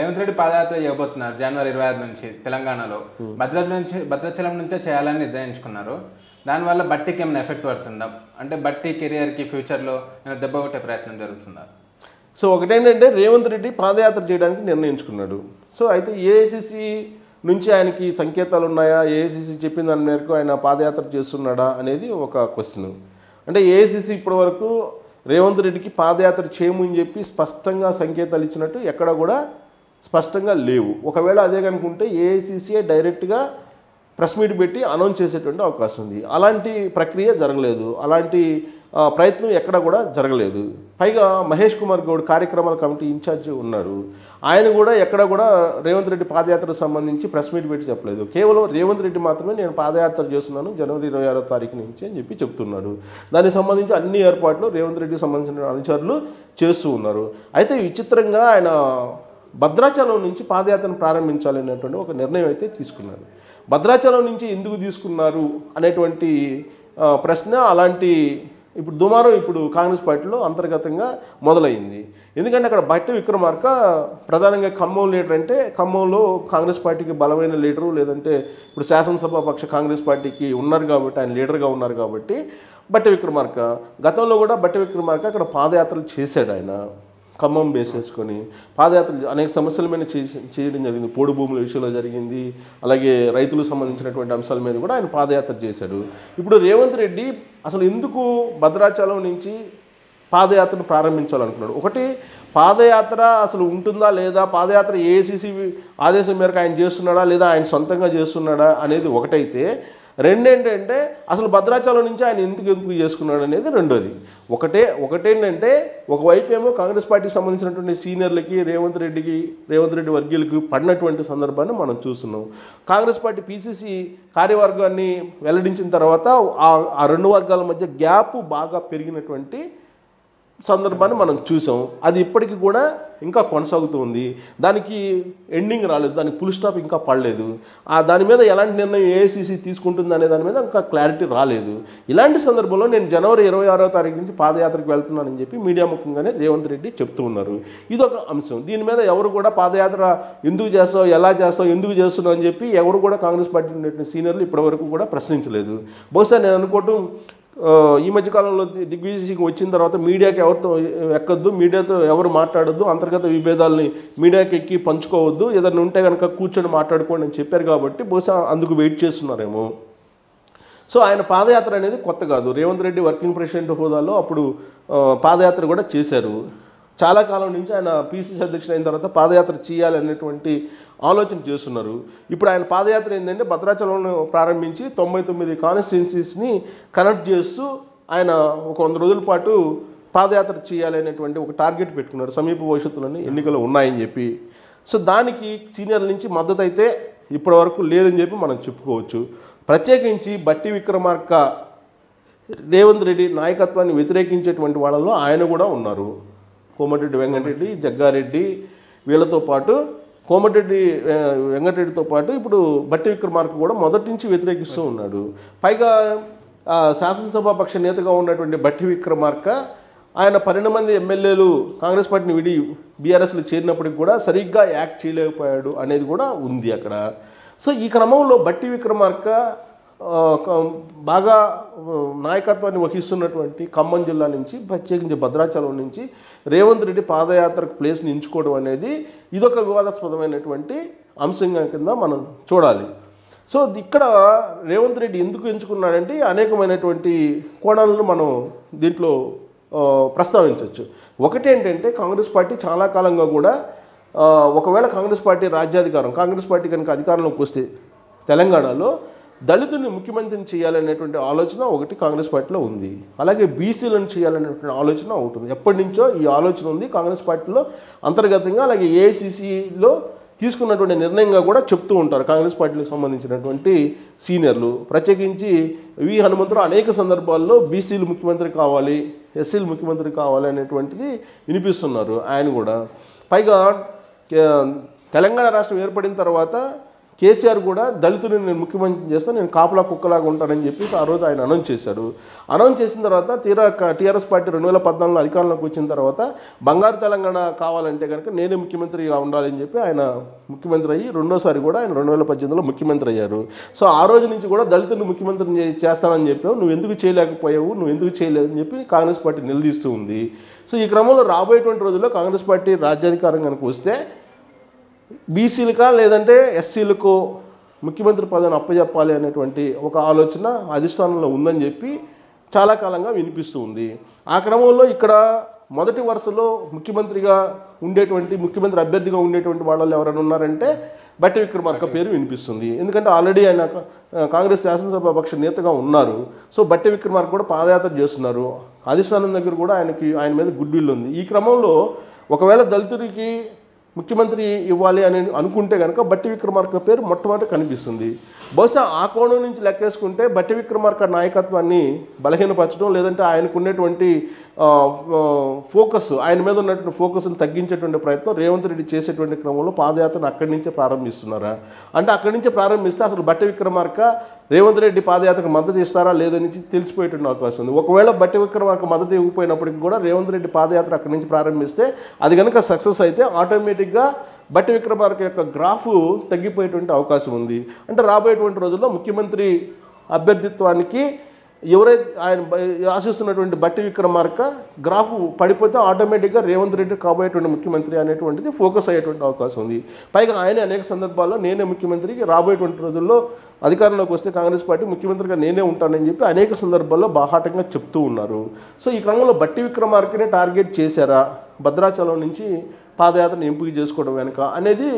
రేవంత్ రెడ్డి పాదయాత్ర చేయబోతున్నారు జనవరి ఇరవై ఐదు నుంచి తెలంగాణలో. భద్రాచలం నుంచి భద్రాచలం నుంచే చేయాలని నిర్ణయించుకున్నారు. దానివల్ల బట్టికి ఏమైనా ఎఫెక్ట్ పడుతుందా? అంటే బట్టి కెరియర్కి ఫ్యూచర్లో ఏమైనా దెబ్బ కొట్టే ప్రయత్నం జరుగుతుందా? సో ఒకటేంటంటే రేవంత్ రెడ్డి పాదయాత్ర చేయడానికి నిర్ణయించుకున్నాడు. సో అయితే ఏఐసిసి నుంచి ఆయనకి సంకేతాలు ఉన్నాయా? ఏఐసిసి చెప్పిన దాని మేరకు ఆయన పాదయాత్ర చేస్తున్నాడా అనేది ఒక క్వశ్చన్. అంటే ఏఐసిసి ఇప్పటివరకు రేవంత్ రెడ్డికి పాదయాత్ర చేయమని చెప్పి స్పష్టంగా సంకేతాలు ఇచ్చినట్టు ఎక్కడ కూడా స్పష్టంగా లేవు. ఒకవేళ అదే కనుకుంటే ఏఐసిసిఏ డైరెక్ట్గా ప్రెస్ మీట్ పెట్టి అనౌన్స్ చేసేటువంటి అవకాశం ఉంది. అలాంటి ప్రక్రియ జరగలేదు. అలాంటి ప్రయత్నం ఎక్కడ కూడా జరగలేదు. పైగా మహేష్ కుమార్ గౌడ్ కార్యక్రమాల కమిటీ ఇన్ఛార్జ్ ఉన్నారు. ఆయన కూడా ఎక్కడ కూడా రేవంత్ రెడ్డి పాదయాత్రకు సంబంధించి ప్రెస్ మీట్ పెట్టి చెప్పలేదు. కేవలం రేవంత్ రెడ్డి మాత్రమే నేను పాదయాత్ర చేస్తున్నాను జనవరి ఇరవై ఆరో తారీఖు నుంచి అని చెప్పి చెప్తున్నాడు. దానికి సంబంధించి అన్ని ఏర్పాట్లు రేవంత్ రెడ్డికి సంబంధించిన అనుచరులు చేస్తూ ఉన్నారు. అయితే విచిత్రంగా ఆయన భద్రాచలం నుంచి పాదయాత్రను ప్రారంభించాలనేటువంటి ఒక నిర్ణయం అయితే తీసుకున్నారు భద్రాచలం నుంచి ఎందుకు తీసుకున్నారు అనేటువంటి ప్రశ్న అలాంటి ఇప్పుడు దుమారం ఇప్పుడు కాంగ్రెస్ పార్టీలో అంతర్గతంగా మొదలైంది. ఎందుకంటే అక్కడ భట్టి విక్రమార్క ప్రధానంగా ఖమ్మం లీడర్ అంటే ఖమ్మంలో కాంగ్రెస్ పార్టీకి బలమైన లీడరు లేదంటే ఇప్పుడు శాసనసభ పక్ష కాంగ్రెస్ పార్టీకి ఉన్నారు కాబట్టి ఆయన లీడర్గా ఉన్నారు కాబట్టి భట్టి విక్రమార్క. గతంలో కూడా భట్టి విక్రమార్క అక్కడ పాదయాత్రలు చేశాడు ఆయన. ఖమ్మం బేస్ చేసుకొని పాదయాత్రలు అనేక సమస్యల మీద చేసి- చేయడం జరిగింది. పోడు భూముల విషయంలో జరిగింది. అలాగే రైతులకు సంబంధించినటువంటి అంశాల మీద కూడా ఆయన పాదయాత్ర చేశాడు. ఇప్పుడు రేవంత్ రెడ్డి అసలు ఎందుకు భద్రాచలం నుంచి పాదయాత్రను ప్రారంభించాలనుకున్నాడు? ఒకటి పాదయాత్ర అసలు ఉంటుందా లేదా? పాదయాత్ర ఏసీసీ ఆదేశం మేరకు ఆయన చేస్తున్నాడా లేదా ఆయన సొంతంగా చేస్తున్నాడా అనేది ఒకటైతే రెండేంటంటే అసలు భద్రాచలం నుంచి ఆయన ఎందుకు ఎందుకు చేసుకున్నాడు అనేది రెండోది. ఒకటే ఒకటేంటంటే ఒకవైపు ఏమో కాంగ్రెస్ పార్టీకి సంబంధించినటువంటి సీనియర్లకి రేవంత్ రెడ్డికి రేవంత్ రెడ్డి వర్గీయులకు పడినటువంటి సందర్భాన్ని మనం చూస్తున్నాం. కాంగ్రెస్ పార్టీ పీసీసీ కార్యవర్గాన్ని వెల్లడించిన తర్వాత ఆ రెండు వర్గాల మధ్య గ్యాప్ బాగా పెరిగినటువంటి సందర్భాన్ని మనం చూసాం. అది ఇప్పటికీ కూడా ఇంకా కొనసాగుతూ ఉంది. దానికి ఎండింగ్ రాలేదు. దానికి ఫుల్ స్టాప్ ఇంకా పడలేదు. ఆ దాని మీద ఎలాంటి నిర్ణయం ఏఐసిసి తీసుకుంటుంది అనే దాని మీద ఇంకా క్లారిటీ రాలేదు. ఇలాంటి సందర్భంలో నేను జనవరి ఇరవై ఆరో తారీఖు నుంచి పాదయాత్రకు వెళ్తున్నానని చెప్పి మీడియా ముఖంగానే రేవంత్ రెడ్డి చెప్తూ ఉన్నారు. ఇదొక అంశం. దీని మీద ఎవరు కూడా పాదయాత్ర ఎందుకు చేస్తావు? ఎలా చేస్తావు? ఎందుకు చేస్తున్నావు? అని చెప్పి ఎవరు కూడా కాంగ్రెస్ పార్టీ ఉన్నటువంటి సీనియర్లు ఇప్పటివరకు కూడా ప్రశ్నించలేదు. బహుశా నేను అనుకోవటం ఈ మధ్యకాలంలో ది- దిగ్విజయ్ సింగ్ వచ్చిన తర్వాత మీడియాకి ఎవరితో ఎక్కద్దు మీడియాతో ఎవరు మాట్లాడొద్దు అంతర్గత విభేదాలని మీడియాకి ఎక్కి పంచుకోవద్దు ఏదైనా ఉంటే కనుక కూర్చొని మాట్లాడుకోండి అని చెప్పారు కాబట్టి బహుశా అందుకు వెయిట్ చేస్తున్నారేమో. సో ఆయన పాదయాత్ర అనేది కొత్త కాదు. రేవంత్ రెడ్డి వర్కింగ్ ప్రెసిడెంట్ హోదాలో అప్పుడు పాదయాత్ర కూడా చేశారు. చాలా కాలం నుంచి ఆయన పీసీసీ అధ్యక్షుడు అయిన తర్వాత పాదయాత్ర చేయాలి అనేటువంటి ఆలోచన చేస్తున్నారు. ఇప్పుడు ఆయన పాదయాత్ర ఏంటంటే భద్రాచలంలో ప్రారంభించి తొంభై తొమ్మిది కాన్స్టిట్యున్సీస్ని కనెక్ట్ చేస్తూ ఆయన ఒక వంద రోజుల పాటు పాదయాత్ర చేయాలి అనేటువంటి ఒక టార్గెట్ పెట్టుకున్నారు. సమీప భవిష్యత్తులోని ఎన్నికలు ఉన్నాయని చెప్పి. సో దానికి సీనియర్ల నుంచి మద్దతు అయితే ఇప్పటివరకు లేదని చెప్పి మనం చెప్పుకోవచ్చు. ప్రత్యేకించి బట్టి విక్రమార్క రేవంత్ రెడ్డి నాయకత్వాన్ని వ్యతిరేకించేటువంటి వాళ్ళలో ఆయన కూడా ఉన్నారు. కోమటిరెడ్డి వెంకటరెడ్డి జగ్గారెడ్డి వీళ్ళతో పాటు కోమటిరెడ్డి వెంకటరెడ్డితో పాటు ఇప్పుడు బట్టి విక్రమార్క కూడా మొదటి నుంచి వ్యతిరేకిస్తూ ఉన్నాడు. పైగా శాసనసభ పక్ష నేతగా ఉన్నటువంటి బట్టి విక్రమార్క ఆయన పన్నెండు మంది ఎమ్మెల్యేలు కాంగ్రెస్ పార్టీని విడి బీఆర్ఎస్లో చేరినప్పటికి కూడా సరిగ్గా యాక్ట్ చేయలేకపోయాడు అనేది కూడా ఉంది అక్కడ. సో ఈ క్రమంలో బట్టి విక్రమార్క బాగా నాయకత్వాన్ని వహిస్తున్నటువంటి ఖమ్మం జిల్లా నుంచి ప్రత్యేకించి భద్రాచలం నుంచి రేవంత్ రెడ్డి పాదయాత్రకు ప్లేస్ని ఎంచుకోవడం అనేది ఇదొక వివాదాస్పదమైనటువంటి అంశంగా కింద మనం చూడాలి. సో ఇక్కడ రేవంత్ రెడ్డి ఎందుకు ఎంచుకున్నాడంటే అనేకమైనటువంటి కోణాలను మనం దీంట్లో ప్రస్తావించవచ్చు ఒకటి ఏంటంటే కాంగ్రెస్ పార్టీ చాలా కాలంగా కూడా ఒకవేళ కాంగ్రెస్ పార్టీ రాజ్యాధికారం కాంగ్రెస్ పార్టీ కనుక అధికారంలోకి వస్తే తెలంగాణలో దళితుల్ని ముఖ్యమంత్రిని చేయాలనేటువంటి ఆలోచన ఒకటి కాంగ్రెస్ పార్టీలో ఉంది. అలాగే బీసీలను చేయాలనేటువంటి ఆలోచన ఒకటి ఎప్పటి నుంచో ఈ ఆలోచన ఉంది. కాంగ్రెస్ పార్టీలో అంతర్గతంగా అలాగే ఏఐసిసిలో తీసుకున్నటువంటి నిర్ణయంగా కూడా చెప్తూ ఉంటారు. కాంగ్రెస్ పార్టీకి సంబంధించినటువంటి సీనియర్లు. ప్రత్యేకించి వి హనుమంతరావు అనేక సందర్భాల్లో బీసీలు ముఖ్యమంత్రి కావాలి ఎస్సీలు ముఖ్యమంత్రి కావాలి అనేటువంటిది వినిపిస్తున్నారు. ఆయన కూడా. పైగా తెలంగాణ రాష్ట్రం ఏర్పడిన తర్వాత కేసీఆర్ కూడా దళితుని నేను ముఖ్యమంత్రి చేస్తాను నేను కాపులా కుక్కలాగా ఉంటానని చెప్పేసి ఆ రోజు ఆయన అనౌన్స్ చేశారు. అనౌన్స్ చేసిన తర్వాత తీరా టీఆర్ఎస్ పార్టీ రెండు వేల పద్నాలుగులో అధికారంలోకి వచ్చిన తర్వాత బంగారు తెలంగాణ కావాలంటే కనుక నేనే ముఖ్యమంత్రిగా ఉండాలని చెప్పి ఆయన ముఖ్యమంత్రి అయ్యి రెండోసారి కూడా ఆయన రెండు వేల పద్దెనిమిదిలో ముఖ్యమంత్రి అయ్యారు. సో ఆ రోజు నుంచి కూడా దళితుని ముఖ్యమంత్రిని చేస్తానని చెప్పావు నువ్వు ఎందుకు చేయలేకపోయావు నువ్వు ఎందుకు చేయలేదని చెప్పి కాంగ్రెస్ పార్టీ నిలదీస్తూ ఉంది. సో ఈ క్రమంలో రాబోయేటువంటి రోజుల్లో కాంగ్రెస్ పార్టీ రాజ్యాధికారం కనుక వస్తే బీసీలకా లేదంటే ఎస్సీలకు ముఖ్యమంత్రి పదవిని అప్పచెప్పాలి అనేటువంటి ఒక ఆలోచన అధిష్టానంలో ఉందని చెప్పి చాలా కాలంగా వినిపిస్తూ ఉంది. ఆ క్రమంలో ఇక్కడ మొదటి వరుసలో ముఖ్యమంత్రిగా ఉండేటువంటి ముఖ్యమంత్రి అభ్యర్థిగా ఉండేటువంటి వాళ్ళు ఎవరైనా ఉన్నారంటే బట్టి విక్రమార్క పేరు వినిపిస్తుంది. ఎందుకంటే ఆల్రెడీ ఆయన కాంగ్రెస్ శాసనసభ పక్ష నేతగా ఉన్నారు. సో బట్టి విక్రమార్క కూడా పాదయాత్ర చేస్తున్నారు. అధిష్టానం దగ్గర కూడా ఆయనకి ఆయన మీద గుడ్ విల్ ఉంది. ఈ క్రమంలో ఒకవేళ దళితుడికి ముఖ్యమంత్రి ఇవ్వాలి అని అనుకుంటే కనుక బట్టి విక్రమార్క పేరు మొట్టమొదటి కనిపిస్తుంది. బహుశా ఆ కోణం నుంచి లెక్కేసుకుంటే బట్టి విక్రమార్క నాయకత్వాన్ని బలహీనపరచడం లేదంటే ఆయనకు ఉన్నటువంటి ఫోకస్ ఆయన మీద ఉన్నటువంటి ఫోకస్ని తగ్గించేటువంటి ప్రయత్నం రేవంత్ రెడ్డి చేసేటువంటి క్రమంలో పాదయాత్రను అక్కడి నుంచే ప్రారంభిస్తున్నారా? అంటే అక్కడి నుంచే ప్రారంభిస్తే అసలు బట్టి విక్రమార్క రేవంత్ రెడ్డి పాదయాత్రకు మద్దతు ఇస్తారా లేదని తెలిసిపోయేటువంటి అవకాశం ఉంది. ఒకవేళ బట్టి విక్రమార్క మద్దతు ఇవ్వకపోయినప్పటికీ కూడా రేవంత్ రెడ్డి పాదయాత్ర అక్కడి నుంచి ప్రారంభిస్తే అది కనుక సక్సెస్ అయితే ఆటోమేటిక్ ఆటోమేటిక్గా బట్టి విక్రమార్క యొక్క గ్రాఫ్ తగ్గిపోయేటువంటి అవకాశం ఉంది. అంటే రాబోయేటువంటి రోజుల్లో ముఖ్యమంత్రి అభ్యర్థిత్వానికి ఎవరైతే ఆయన ఆశిస్తున్నటువంటి బట్టి విక్రమార్క గ్రాఫ్ పడిపోతే ఆటోమేటిక్గా రేవంత్ రెడ్డి కాబోయేటువంటి ముఖ్యమంత్రి అనేటువంటిది ఫోకస్ అయ్యేటువంటి అవకాశం ఉంది. పైగా ఆయన అనేక సందర్భాల్లో నేనే ముఖ్యమంత్రికి రాబోయేటువంటి రోజుల్లో అధికారంలోకి వస్తే కాంగ్రెస్ పార్టీ ముఖ్యమంత్రిగా నేనే ఉంటానని చెప్పి అనేక సందర్భాల్లో బాహాటంగా చెప్తూ ఉన్నారు. సో ఈ క్రమంలో బట్టి విక్రమార్కనే టార్గెట్ చేశారా? భద్రాచలం నుంచి పాదయాత్రను ఎంపిక చేసుకోవడం వెనుక అనేది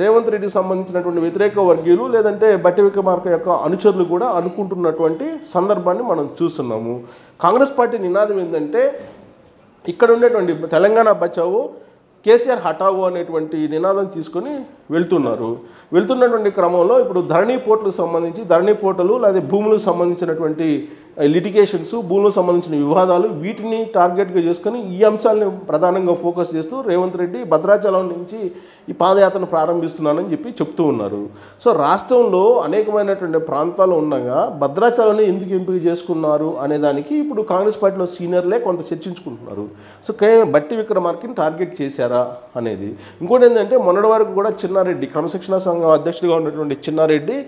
రేవంత్ రెడ్డికి సంబంధించినటువంటి వ్యతిరేక వర్గీయులు లేదంటే బట్టి విక్రమార్క యొక్క అనుచరులు కూడా అనుకుంటున్నటువంటి సందర్భాన్ని మనం చూస్తున్నాము. కాంగ్రెస్ పార్టీ నినాదం ఏంటంటే ఇక్కడ ఉండేటువంటి తెలంగాణ బచావు కేసీఆర్ హఠావో అనేటువంటి నినాదం తీసుకొని వెళ్తున్నారు. వెళ్తున్నటువంటి క్రమంలో ఇప్పుడు ధరణి పోర్టులకు సంబంధించి ధరణి పోర్టులు లేదా భూములకు సంబంధించినటువంటి లిటిగేషన్స్ భూములకు సంబంధించిన వివాదాలు వీటిని టార్గెట్గా చేసుకొని ఈ అంశాలను ప్రధానంగా ఫోకస్ చేస్తూ రేవంత్ రెడ్డి భద్రాచలం నుంచి ఈ పాదయాత్రను ప్రారంభిస్తున్నానని చెప్పి చెప్తూ ఉన్నారు. సో రాష్ట్రంలో అనేకమైనటువంటి ప్రాంతాలు ఉండగా భద్రాచలాన్ని ఎందుకు ఎంపిక చేసుకున్నారు అనే దానికి ఇప్పుడు కాంగ్రెస్ పార్టీలో సీనియర్లే కొంత చర్చించుకుంటున్నారు. సో కే బట్టి విక్రమార్కిని టార్గెట్ చేశారా అనేది. ఇంకోటి ఏంటంటే మొన్నటి వరకు కూడా చిన్నారెడ్డి క్రమశిక్షణ సంఘం అధ్యక్షుడిగా ఉన్నటువంటి చిన్నారెడ్డి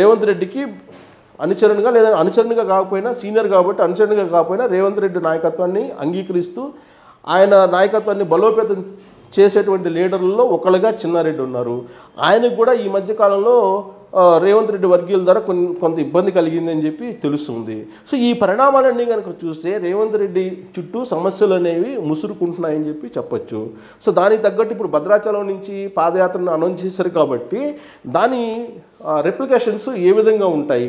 రేవంత్ రెడ్డికి అనుచరునిగా లేదా అనుచరునిగా కాకపోయినా సీనియర్ కాబట్టి అనుచరునిగా కాకపోయినా రేవంత్ రెడ్డి నాయకత్వాన్ని అంగీకరిస్తూ ఆయన నాయకత్వాన్ని బలోపేతం చేసేటువంటి లీడర్లలో ఒకళ్ళుగా చిన్నారెడ్డి ఉన్నారు. ఆయనకు కూడా ఈ మధ్య కాలంలో రేవంత్ రెడ్డి వర్గీయుల ద్వారా కొన్ని కొంత ఇబ్బంది కలిగిందని చెప్పి తెలుస్తుంది. సో ఈ పరిణామాలన్నీ కనుక చూస్తే రేవంత్ రెడ్డి చుట్టూ సమస్యలు అనేవి ముసురుకుంటున్నాయని చెప్పి చెప్పొచ్చు. సో దానికి తగ్గట్టు ఇప్పుడు భద్రాచలం నుంచి పాదయాత్రను అనౌన్స్ చేశారు కాబట్టి దాని రెప్లికేషన్స్ ఏ విధంగా ఉంటాయి?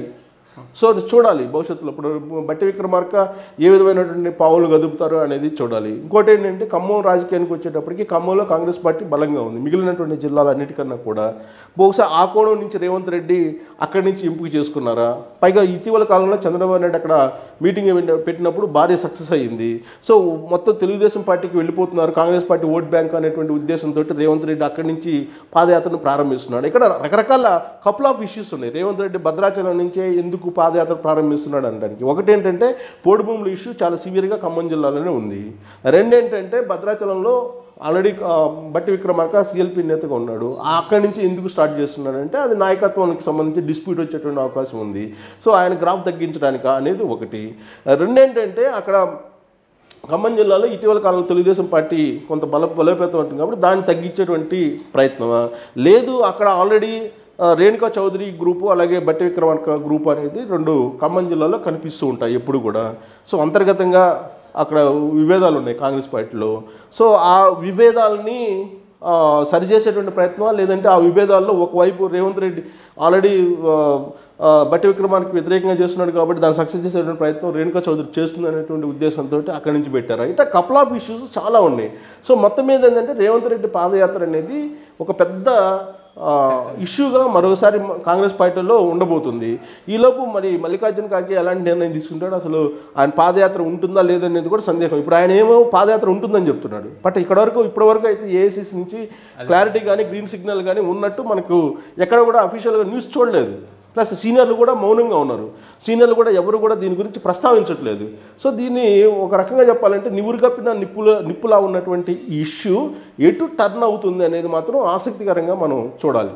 సో అది చూడాలి. భవిష్యత్తులో ఇప్పుడు బట్టి విక్రమార్క ఏ విధమైనటువంటి పావులు గదుపుతారు అనేది చూడాలి. ఇంకోటి ఏంటంటే ఖమ్మం రాజకీయానికి వచ్చేటప్పటికి ఖమ్మంలో కాంగ్రెస్ పార్టీ బలంగా ఉంది. మిగిలినటువంటి జిల్లాలన్నిటికన్నా కూడా. బహుశా ఆ కోణం నుంచి రేవంత్ రెడ్డి అక్కడి నుంచి ఎంపిక చేసుకున్నారా? పైగా ఇటీవల కాలంలో చంద్రబాబు నాయుడు అక్కడ మీటింగ్ పెట్టినప్పుడు భారీ సక్సెస్ అయ్యింది. సో మొత్తం తెలుగుదేశం పార్టీకి వెళ్ళిపోతున్నారు. కాంగ్రెస్ పార్టీ ఓట్ బ్యాంక్ అనేటువంటి ఉద్దేశంతో రేవంత్ రెడ్డి అక్కడి నుంచి పాదయాత్రను ప్రారంభిస్తున్నాడు. ఇక్కడ రకరకాల కపుల్ ఆఫ్ ఇష్యూస్ ఉన్నాయి. రేవంత్ రెడ్డి భద్రాచలం నుంచే ఎందుకు పాదయాత్ర ప్రారంభిస్తున్నాడు అనడానికి. ఒకటి ఏంటంటే పోడు భూముల ఇష్యూ చాలా సివియర్గా ఖమ్మం జిల్లాలోనే ఉంది. రెండేంటంటే భద్రాచలంలో ఆల్రెడీ బట్టి విక్రమార్క సిఎల్పి నేతగా ఉన్నాడు. అక్కడి నుంచి ఎందుకు స్టార్ట్ చేస్తున్నాడంటే అది నాయకత్వానికి సంబంధించి డిస్ప్యూట్ వచ్చేటువంటి అవకాశం ఉంది. సో ఆయన గ్రాఫ్ తగ్గించడానిక అనేది ఒకటి. రెండేంటంటే అక్కడ ఖమ్మం జిల్లాలో ఇటీవల కాలంలో తెలుగుదేశం పార్టీ కొంత బల బలోపేతం ఉంటుంది కాబట్టి దాన్ని తగ్గించేటువంటి ప్రయత్నమా? లేదు అక్కడ ఆల్రెడీ రేణుకా చౌదరి గ్రూపు అలాగే బట్టి విక్రమార్క గ్రూప్ అనేది రెండు ఖమ్మం జిల్లాలో కనిపిస్తూ ఉంటాయి ఎప్పుడు కూడా. సో అంతర్గతంగా అక్కడ విభేదాలు ఉన్నాయి కాంగ్రెస్ పార్టీలో. సో ఆ విభేదాలని సరిచేసేటువంటి ప్రయత్నం లేదంటే ఆ విభేదాల్లో ఒకవైపు రేవంత్ రెడ్డి ఆల్రెడీ బట్టి విక్రమానికి వ్యతిరేకంగా చేస్తున్నాడు కాబట్టి దాన్ని సక్సెస్ చేసేటువంటి ప్రయత్నం రేణుకా చౌదరి చేస్తుంది అనేటువంటి ఉద్దేశంతో అక్కడి నుంచి పెట్టారు. ఇట్లా కపుల్ ఆఫ్ ఇష్యూస్ చాలా ఉన్నాయి. సో మొత్తం మీద ఏంటంటే రేవంత్ రెడ్డి పాదయాత్ర అనేది ఒక పెద్ద ఇష్యూగా మరోసారి కాంగ్రెస్ పార్టీలో ఉండబోతుంది. ఈలోపు మరి మల్లికార్జున ఖార్గే ఎలాంటి నిర్ణయం తీసుకుంటాడు? అసలు ఆయన పాదయాత్ర ఉంటుందా లేదనేది కూడా సందేహం. ఇప్పుడు ఆయన ఏమో పాదయాత్ర ఉంటుందని చెప్తున్నాడు. బట్ ఇక్కడ వరకు ఇప్పటి వరకు అయితే ఏఐసిసి నుంచి క్లారిటీ కానీ గ్రీన్ సిగ్నల్ కానీ ఉన్నట్టు మనకు ఎక్కడ కూడా అఫీషియల్గా న్యూస్ చూడలేదు. ప్లస్ సీనియర్లు కూడా మౌనంగా ఉన్నారు. సీనియర్లు కూడా ఎవరు కూడా దీని గురించి ప్రస్తావించట్లేదు. సో దీన్ని ఒక రకంగా చెప్పాలంటే నివురు కప్పిన నిప్పుల నిప్పులా ఉన్నటువంటి ఇష్యూ ఎటు టర్న్ అవుతుంది అనేది మాత్రం ఆసక్తికరంగా మనం చూడాలి.